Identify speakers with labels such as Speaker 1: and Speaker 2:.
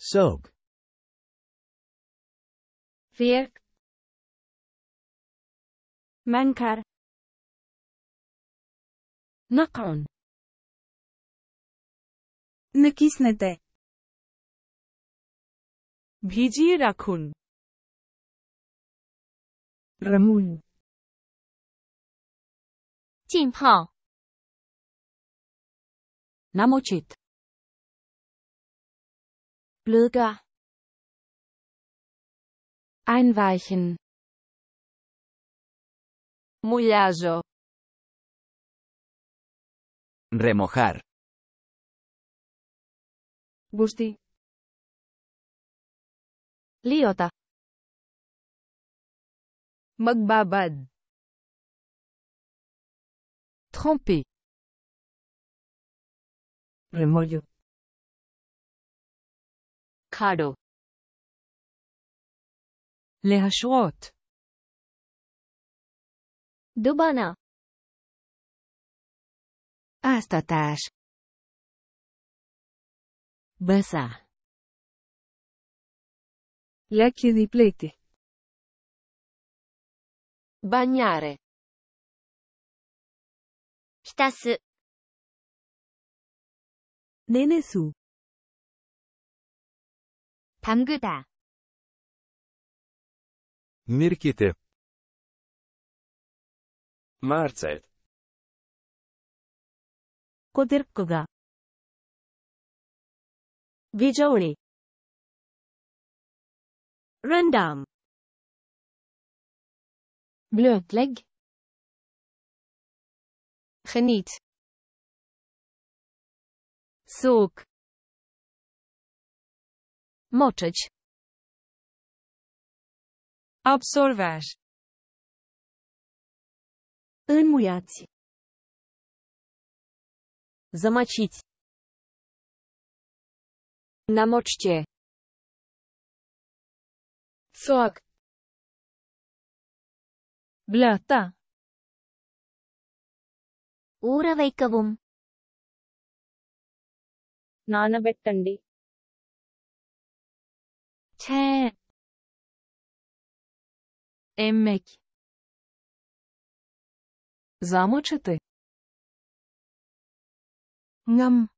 Speaker 1: Soak.
Speaker 2: Virk.
Speaker 3: منكر
Speaker 2: نقع.
Speaker 3: Накиснете.
Speaker 4: ভিজিয়ে রাখুন
Speaker 3: Рамуль.
Speaker 2: 浸泡。 blødgør
Speaker 5: einweichen.
Speaker 2: Mullazo
Speaker 1: remojar.
Speaker 3: Busti
Speaker 2: liota. Magbabad.
Speaker 5: Tremper
Speaker 3: remollo.
Speaker 2: חדו.
Speaker 5: להשוות.
Speaker 2: דובנה.
Speaker 5: áztatás. Besza.
Speaker 3: Lecchie di pleti.
Speaker 2: Bagnare. Hitas. Nenesu.
Speaker 3: 네네수.
Speaker 2: 담그다.
Speaker 1: Mirkite.
Speaker 6: Maaltijd.
Speaker 3: 꼬들꼬가.
Speaker 2: 비조리.
Speaker 3: Rendam.
Speaker 2: Blötlägg. Geniet.
Speaker 3: Sok.
Speaker 2: Moczyć.
Speaker 4: Absorber.
Speaker 3: Înmuiați.
Speaker 2: Zamaciți. Namoczcie. Sok.
Speaker 3: Blöta.
Speaker 2: ஊற வைக்கவும்
Speaker 3: நானபெட்டண்டி
Speaker 2: ఛే
Speaker 5: Емmek. Замочити.
Speaker 3: Ngâm.